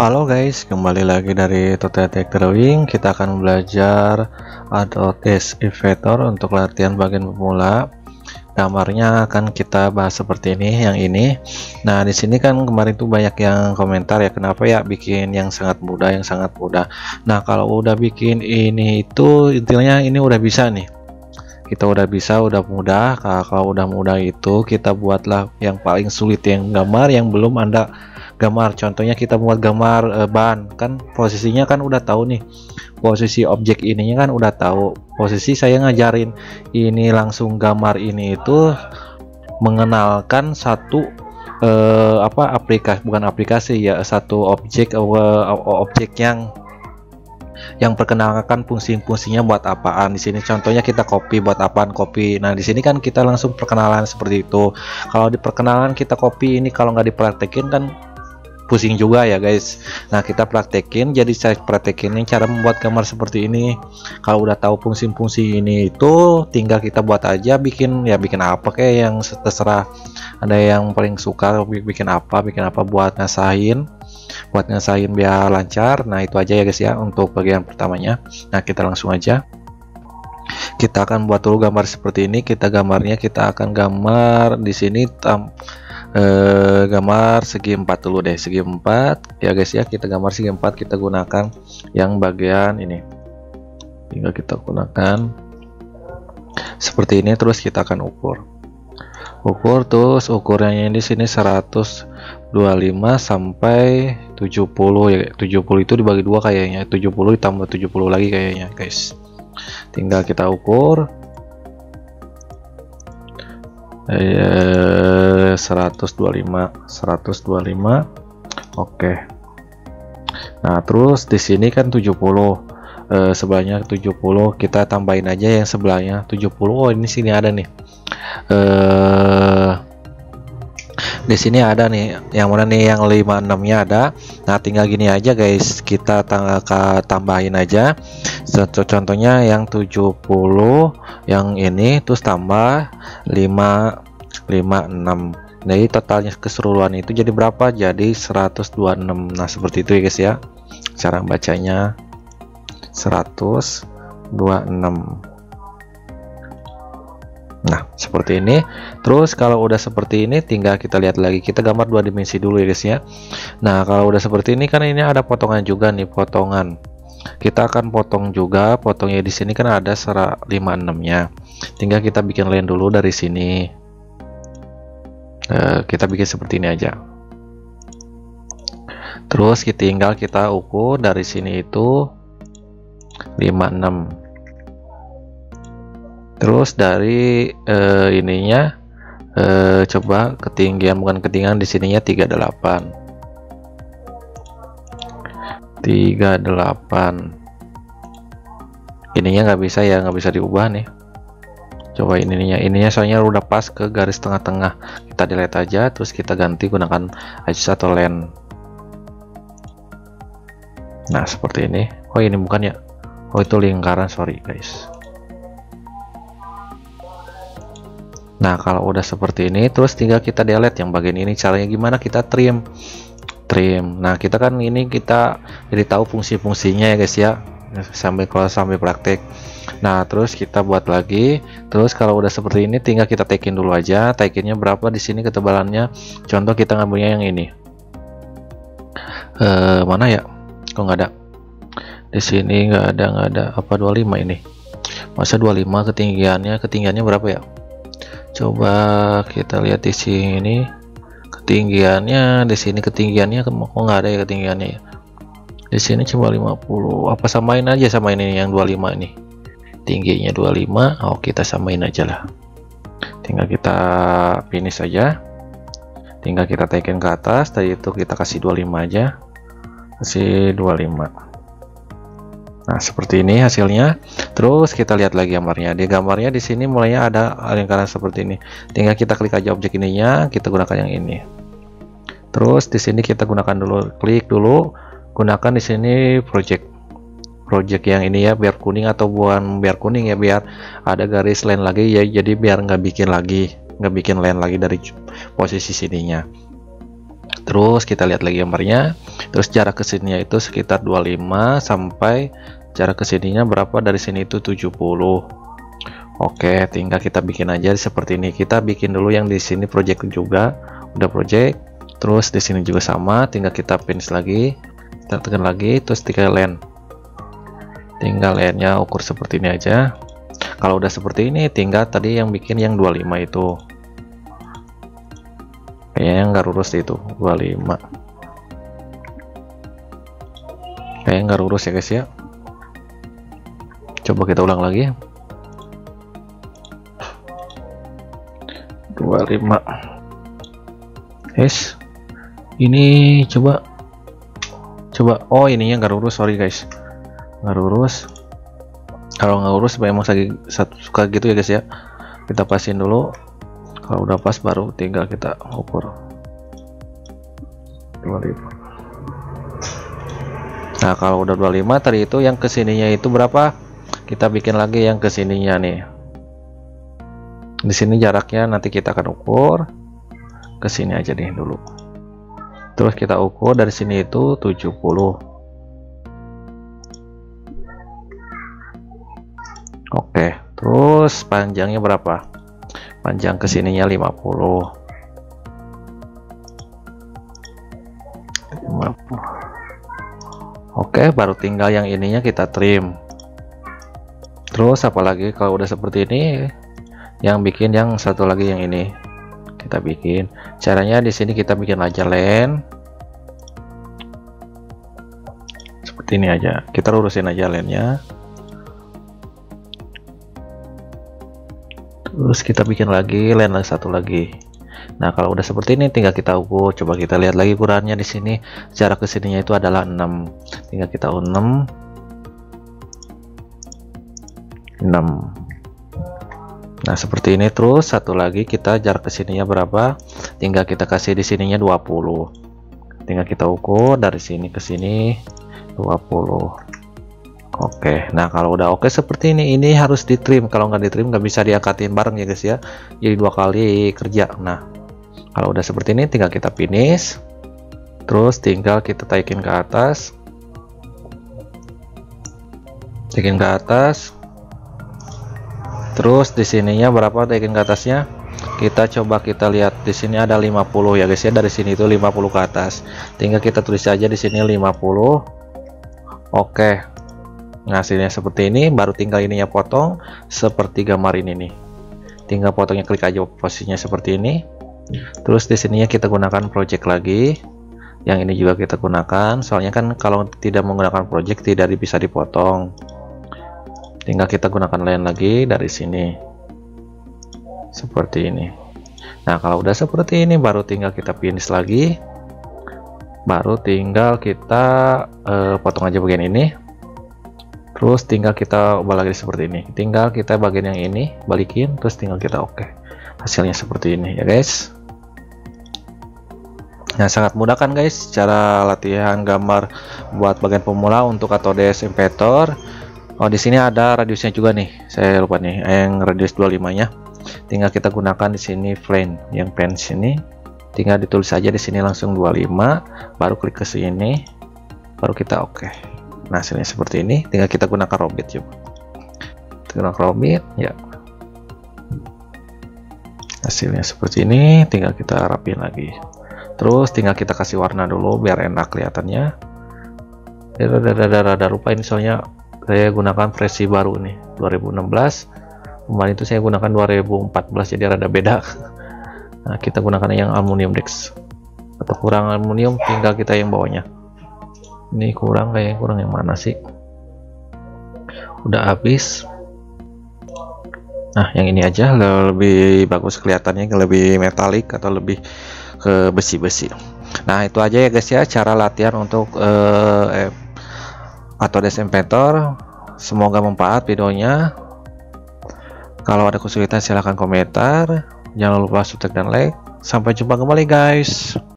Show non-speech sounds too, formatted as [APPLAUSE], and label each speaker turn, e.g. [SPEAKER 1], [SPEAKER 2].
[SPEAKER 1] Halo guys, kembali lagi dari Totetek Drawing. Kita akan belajar Adobe Elevator untuk latihan bagian pemula. Gambarnya akan kita bahas seperti ini, yang ini. Nah, di sini kan kemarin tuh banyak yang komentar ya, kenapa ya bikin yang sangat mudah, yang sangat mudah. Nah, kalau udah bikin ini itu intinya ini udah bisa nih. Kita udah bisa, udah mudah. Kalau udah mudah itu kita buatlah yang paling sulit yang gambar yang belum Anda gambar contohnya kita buat gambar e, ban. Kan posisinya kan udah tahu nih. Posisi objek ininya kan udah tahu. Posisi saya ngajarin ini langsung gambar ini itu mengenalkan satu e, apa aplikasi bukan aplikasi ya satu objek e, objek yang yang perkenalkan fungsi-fungsinya buat apaan. Di sini contohnya kita copy buat apaan copy. Nah di sini kan kita langsung perkenalan seperti itu. Kalau di perkenalan kita copy ini kalau nggak dipraktekin kan pusing juga ya guys. Nah kita praktekin. Jadi saya praktekin ini cara membuat gambar seperti ini. Kalau udah tahu fungsi-fungsi ini itu tinggal kita buat aja bikin ya bikin apa kayak yang terserah. Ada yang paling suka bikin apa bikin apa buat ngasain buat ngasain biar lancar. Nah itu aja ya guys ya untuk bagian pertamanya. Nah kita langsung aja kita akan buat dulu gambar seperti ini kita gambarnya kita akan gambar di sini eh, gambar segi empat dulu deh segi empat. Ya guys ya kita gambar segi empat kita gunakan yang bagian ini. Tinggal kita gunakan seperti ini terus kita akan ukur. Ukur terus ukurannya di sini 125 sampai 70 ya 70 itu dibagi dua kayaknya 70 ditambah 70 lagi kayaknya guys tinggal kita ukur. Eh, 125 125 oke. Nah terus di sini kan 70 eh, sebanyak 70 kita tambahin aja yang sebelahnya 70 oh ini sini ada nih. Eh di sini ada nih yang mana nih yang 56 nya ada. Nah tinggal gini aja guys. Kita tambahin aja. Contohnya yang 70 yang ini terus tambah 5 56 jadi totalnya keseluruhan itu jadi berapa? Jadi 126 nah seperti itu ya guys ya. Cara bacanya. 126 Nah, seperti ini. Terus kalau udah seperti ini tinggal kita lihat lagi. Kita gambar dua dimensi dulu ya guys ya. Nah, kalau udah seperti ini kan ini ada potongan juga nih, potongan. Kita akan potong juga. Potongnya di sini kan ada serak 56-nya. Tinggal kita bikin line dulu dari sini. Uh, kita bikin seperti ini aja. Terus kita tinggal kita ukur dari sini itu 56 terus dari uh, ininya uh, coba ketinggian bukan ketinggian di sininya 38 38 ininya nggak bisa ya nggak bisa diubah nih. Coba ininya ininya soalnya udah pas ke garis tengah-tengah. Kita delete aja terus kita ganti gunakan edge atau len nah seperti ini. Oh ini bukan ya? Oh itu lingkaran sorry guys Nah kalau udah seperti ini terus tinggal kita delete yang bagian ini. Caranya gimana? Kita trim. Trim. Nah kita kan ini kita jadi tahu fungsi-fungsinya ya guys ya. Sampai kalau sampai praktek. Nah terus kita buat lagi. Terus kalau udah seperti ini tinggal kita tekin dulu aja. Tekinnya berapa? Di sini ketebalannya. Contoh kita ngambilnya yang ini. Eh mana ya? Kok nggak ada? Di sini nggak ada nggak ada. Apa 25 ini? Masa 25 ketinggiannya? Ketinggiannya berapa ya coba kita lihat di sini. Ketinggiannya di sini ketinggiannya kok nggak ada ya ketinggiannya ya? Di sini cuma 50 apa samain aja sama ini yang 25 ini? Tingginya 25 oh kita samain aja lah. Tinggal kita finish saja tinggal kita tekan ke atas tadi itu kita kasih 25 aja. Kasih 25 Nah, seperti ini hasilnya. Terus kita lihat lagi gambarnya. Di gambarnya di sini mulainya ada lingkaran seperti ini. Tinggal kita klik aja objek ininya, kita gunakan yang ini. Terus di sini kita gunakan dulu klik dulu, gunakan di sini project project yang ini ya biar kuning atau bukan biar kuning ya biar ada garis lain lagi ya jadi biar nggak bikin lagi nggak bikin lain lagi dari posisi sininya terus kita lihat lagi gambarnya terus jarak ke sini itu sekitar 25 sampai jarak ke sininya berapa? Dari sini itu 70 oke tinggal kita bikin aja seperti ini. Kita bikin dulu yang di sini project juga. Udah project terus di sini juga sama. Tinggal kita finish lagi kita tekan lagi terus tinggal land tinggal landnya ukur seperti ini aja. Kalau udah seperti ini tinggal tadi yang bikin yang 25 itu. Kayaknya nggak lurus itu 25 kayaknya nggak lurus ya guys ya coba kita ulang lagi 25 guys ini coba coba. Oh ininya nggak lurus. Sorry guys. Nggak lurus. Kalau nggak lurus memang suka gitu ya guys ya. Kita pasin dulu. Kalau udah pas baru tinggal kita ukur. 25 nah kalau udah 25 tadi itu yang ke sininya itu berapa kita bikin lagi yang ke sininya nih. Di sini jaraknya nanti kita akan ukur. Ke sini aja nih dulu. Terus kita ukur dari sini itu 70 oke terus panjangnya berapa? Panjang ke sininya 50 oke baru tinggal yang ininya kita trim terus apalagi kalau udah seperti ini yang bikin yang satu lagi yang ini. Kita bikin. Caranya di sini kita bikin aja lens seperti ini aja. Kita lurusin aja lensnya terus kita bikin lagi lens satu lagi. Nah kalau udah seperti ini tinggal kita ukur. Coba kita lihat lagi ukurannya di sini. Jarak ke sininya itu adalah 6 tinggal kita 6 6 nah seperti ini terus satu lagi kita jarak ke sininya berapa tinggal kita kasih di sininya 20 tinggal kita ukur dari sini ke sini 20 Oke, nah kalau udah oke seperti ini, ini harus di trim. Kalau nggak di trim nggak bisa diangkatin bareng ya guys ya. Jadi dua kali kerja. Nah, kalau udah seperti ini, tinggal kita finish. Terus tinggal kita taikin ke atas. Taikin ke atas. Terus di sininya berapa taikin ke atasnya? Kita coba kita lihat di sini ada 50 ya guys ya. Dari sini itu 50 ke atas. Tinggal kita tulis aja di sini 50. Oke, hasilnya seperti ini baru tinggal ininya potong seperti gambar ini nih tinggal potongnya klik aja posisinya seperti ini terus di sininya kita gunakan project lagi yang ini juga kita gunakan soalnya kan kalau tidak menggunakan project tidak bisa dipotong tinggal kita gunakan lain lagi dari sini. Seperti ini. Nah kalau udah seperti ini baru tinggal kita finish lagi. Baru tinggal kita uh, potong aja bagian ini. Terus tinggal kita ubah lagi seperti ini. Tinggal kita bagian yang ini balikin terus tinggal kita oke. Okay. hasilnya seperti ini ya guys. Nah sangat mudah kan guys cara latihan gambar buat bagian pemula untuk AutoDS Inventor oh di sini ada radiusnya juga nih. Saya lupa nih yang radius 25 nya. Tinggal kita gunakan di sini plane. Yang pen sini tinggal ditulis saja di sini langsung 25 baru klik ke sini baru kita oke. Okay nah hasilnya seperti ini. Tinggal kita gunakan robit coba. Gunakan robit ya. Hasilnya seperti ini tinggal kita rapin lagi. Terus tinggal kita kasih warna dulu biar enak kelihatannya. Rada lupa ini soalnya saya gunakan versi baru nih 2016 kemarin itu saya gunakan 2014 jadi rada beda. [LAUGHS] Nah kita gunakan yang aluminium dex. Atau kurang aluminium tinggal kita yang bawahnya. Ini kurang kayak kurang yang mana sih? Udah habis. Nah yang ini aja lebih bagus kelihatannya lebih metalik atau lebih ke besi-besi. Nah itu aja ya guys ya cara latihan untuk eh, atau desempetor semoga mempanfaat videonya. Kalau ada kesulitan silahkan komentar. Jangan lupa subscribe dan like. Sampai jumpa kembali guys